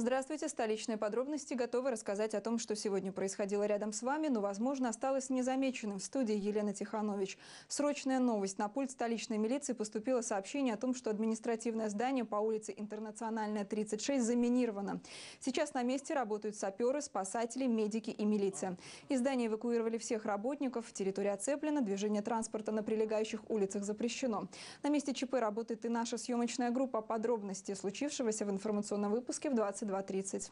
Здравствуйте. Столичные подробности готовы рассказать о том, что сегодня происходило рядом с вами, но, возможно, осталось незамеченным. В студии Елена Тиханович. Срочная новость. На пульт столичной милиции поступило сообщение о том, что административное здание по улице Интернациональная, 36 заминировано. Сейчас на месте работают саперы, спасатели, медики и милиция. Из здания эвакуировали всех работников. Территория оцеплена, движение транспорта на прилегающих улицах запрещено. На месте ЧП работает и наша съемочная группа. Подробности случившегося в информационном выпуске в 20 22.30.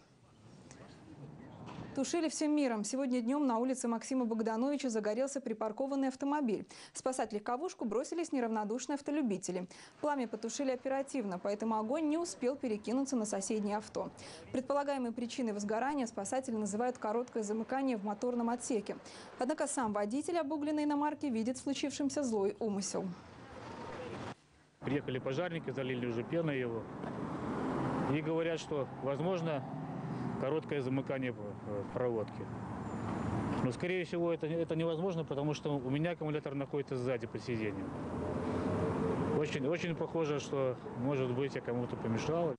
Тушили всем миром. Сегодня днем на улице Максима Богдановича загорелся припаркованный автомобиль. Спасать легковушку бросились неравнодушные автолюбители. Пламя потушили оперативно, поэтому огонь не успел перекинуться на соседнее авто. Предполагаемой причиной возгорания спасатели называют короткое замыкание в моторном отсеке. Однако сам водитель обугленной иномарки видит в случившемся злой умысел. Приехали пожарники, залили уже пеной его. И говорят, что возможно короткое замыкание проводки. Но, скорее всего, это, это невозможно, потому что у меня аккумулятор находится сзади по сиденью. Очень, очень похоже, что, может быть, я кому-то помешал.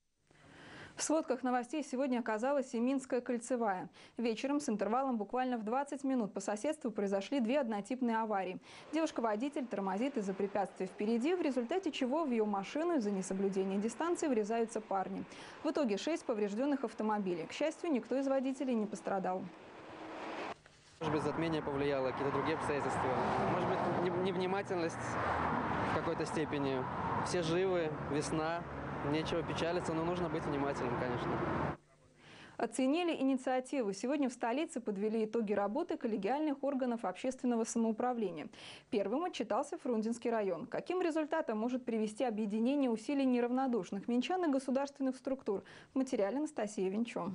В сводках новостей сегодня оказалась и Минская кольцевая. Вечером с интервалом буквально в 20 минут по соседству произошли две однотипные аварии. Девушка-водитель тормозит из-за препятствия впереди, в результате чего в ее машину из-за несоблюдения дистанции врезаются парни. В итоге шесть поврежденных автомобилей. К счастью, никто из водителей не пострадал. Может быть, затмение повлияло, какие-то другие обстоятельства. Может быть, невнимательность в какой-то степени. Все живы, весна, Нечего печалиться, но нужно быть внимательным, конечно. Оценили инициативу. Сегодня в столице подвели итоги работы коллегиальных органов общественного самоуправления. Первым отчитался Фрунзенский район. Каким результатом может привести объединение усилий неравнодушных минчан и государственных структур? В материале Анастасия Венчо.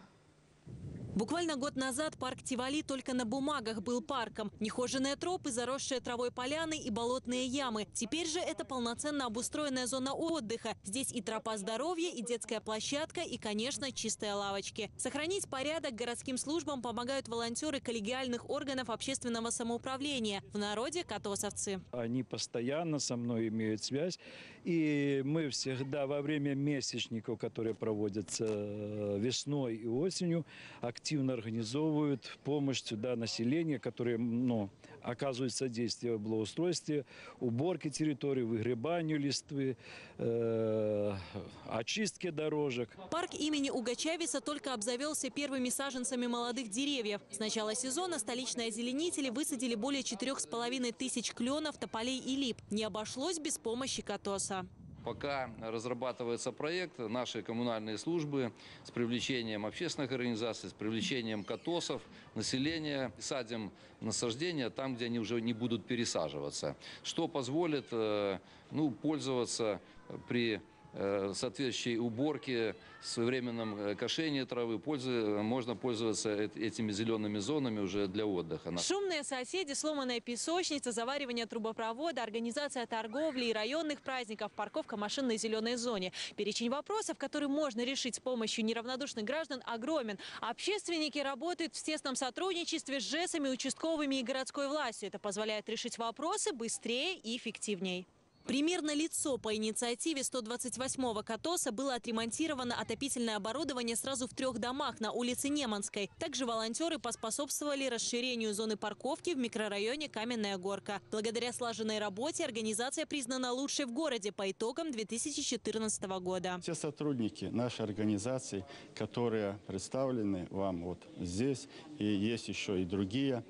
Буквально год назад парк Тивали только на бумагах был парком. Нехоженные тропы, заросшие травой поляны и болотные ямы. Теперь же это полноценно обустроенная зона отдыха. Здесь и тропа здоровья, и детская площадка, и, конечно, чистые лавочки. Сохранить порядок городским службам помогают волонтеры коллегиальных органов общественного самоуправления. В народе – катосовцы. Они постоянно со мной имеют связь. И мы всегда во время месячников, которые проводятся э, весной и осенью, активно активно организовывают помощь сюда населения, которое ну, оказывает содействие в благоустройстве, уборке территории, выгребанию листвы, э, очистке дорожек. Парк имени Угачависа только обзавелся первыми саженцами молодых деревьев. С начала сезона столичные озеленители высадили более четырех с половиной тысяч кленов, тополей и лип. Не обошлось без помощи Катоса. Пока разрабатывается проект, наши коммунальные службы с привлечением общественных организаций, с привлечением катосов, населения, садим насаждения там, где они уже не будут пересаживаться, что позволит э, ну, пользоваться при соответствующей уборки, своевременном э, кошении травы, пользу, можно пользоваться этими зелеными зонами уже для отдыха. Шумные соседи, сломанная песочница, заваривание трубопровода, организация торговли и районных праздников, парковка машин на зеленой зоне. Перечень вопросов, которые можно решить с помощью неравнодушных граждан, огромен. Общественники работают в тесном сотрудничестве с ЖЭСами, участковыми и городской властью. Это позволяет решить вопросы быстрее и эффективнее. Примерно лицо по инициативе 128-го КАТОСа было отремонтировано отопительное оборудование сразу в трех домах на улице Неманской. Также волонтеры поспособствовали расширению зоны парковки в микрорайоне Каменная Горка. Благодаря слаженной работе организация признана лучшей в городе по итогам 2014 года. Все сотрудники нашей организации, которые представлены вам вот здесь, и есть еще и другие,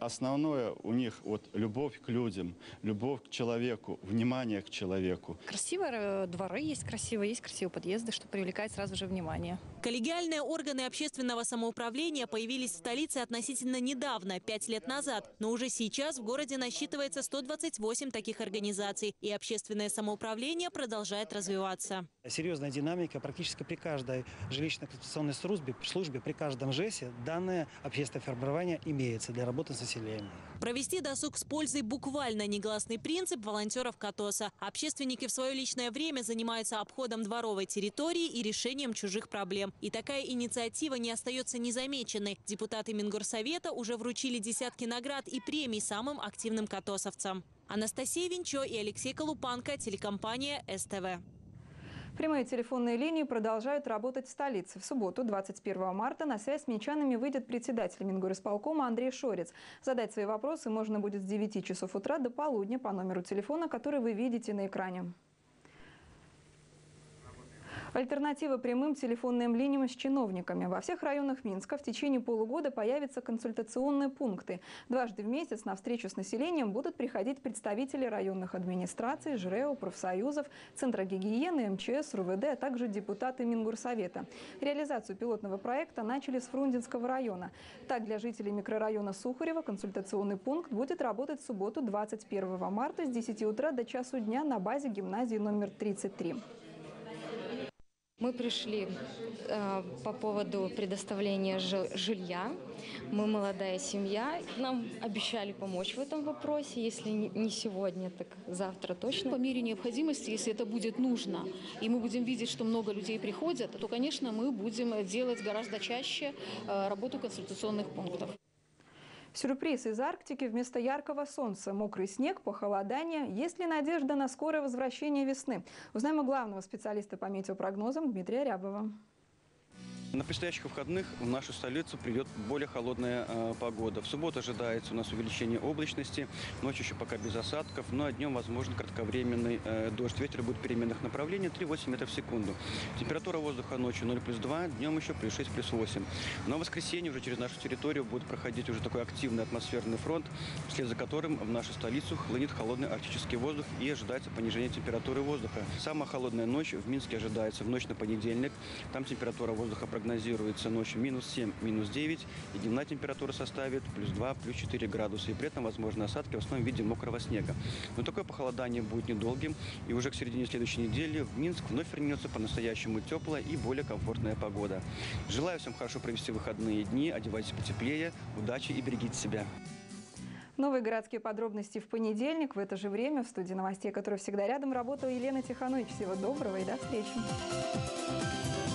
основное у них вот любовь к людям, любовь к человеку, внимание к человеку. Красивые э, дворы есть красивые, есть красивые подъезды, что привлекает сразу же внимание. Коллегиальные органы общественного самоуправления появились в столице относительно недавно, пять лет назад. Но уже сейчас в городе насчитывается 128 таких организаций. И общественное самоуправление продолжает развиваться. Серьезная динамика практически при каждой жилищно-эксплуатационной службе, службе, при каждом ЖЭСе данное общественное формирование имеется для работы с населением. Провести досуг с пользой буквально негласный принцип волонтеров Катоса. Общественники в свое личное время занимаются обходом дворовой территории и решением чужих проблем. И такая инициатива не остается незамеченной. Депутаты Мингорсовета уже вручили десятки наград и премий самым активным катосовцам. Анастасия Винчо и Алексей Колупанко, телекомпания СТВ. Прямые телефонные линии продолжают работать в столице. В субботу, 21 марта, на связь с минчанами выйдет председатель Мингорисполкома Андрей Шорец. Задать свои вопросы можно будет с 9 часов утра до полудня по номеру телефона, который вы видите на экране. Альтернатива прямым телефонным линиям с чиновниками. Во всех районах Минска в течение полугода появятся консультационные пункты. Дважды в месяц на встречу с населением будут приходить представители районных администраций, ЖРЭО, профсоюзов, Центра гигиены, МЧС, РУВД, а также депутаты Мингурсовета. Реализацию пилотного проекта начали с Фрунзенского района. Так, для жителей микрорайона Сухарева консультационный пункт будет работать в субботу 21 марта с 10 утра до часу дня на базе гимназии номер 33. Мы пришли э, по поводу предоставления жи- жилья. Мы молодая семья. Нам обещали помочь в этом вопросе. Если не сегодня, так завтра точно. По мере необходимости, если это будет нужно, и мы будем видеть, что много людей приходят, то, конечно, мы будем делать гораздо чаще э, работу консультационных пунктов. Сюрприз из Арктики вместо яркого солнца, мокрый снег, похолодание. Есть ли надежда на скорое возвращение весны? Узнаем у главного специалиста по метеопрогнозам Дмитрия Рябова. На предстоящих выходных в нашу столицу придет более холодная э, погода. В субботу ожидается у нас увеличение облачности, ночью еще пока без осадков, но ну, а днем возможен кратковременный э, дождь. Ветер будет переменных направлений 3-8 метров в секунду. Температура воздуха ночью 0 плюс 2, днем еще плюс 6 плюс 8. Но в воскресенье уже через нашу территорию будет проходить уже такой активный атмосферный фронт, вслед за которым в нашу столицу хлынет холодный арктический воздух и ожидается понижение температуры воздуха. Самая холодная ночь в Минске ожидается в ночь на понедельник. Там температура воздуха прогнозируется ночью минус 7, минус 9, и дневная температура составит плюс 2, плюс 4 градуса. И при этом возможны осадки в основном в виде мокрого снега. Но такое похолодание будет недолгим, и уже к середине следующей недели в Минск вновь вернется по-настоящему теплая и более комфортная погода. Желаю всем хорошо провести выходные дни, одевайтесь потеплее, удачи и берегите себя. Новые городские подробности в понедельник в это же время в студии новостей, которая всегда рядом, работала Елена Тиханович. Всего доброго и до встречи.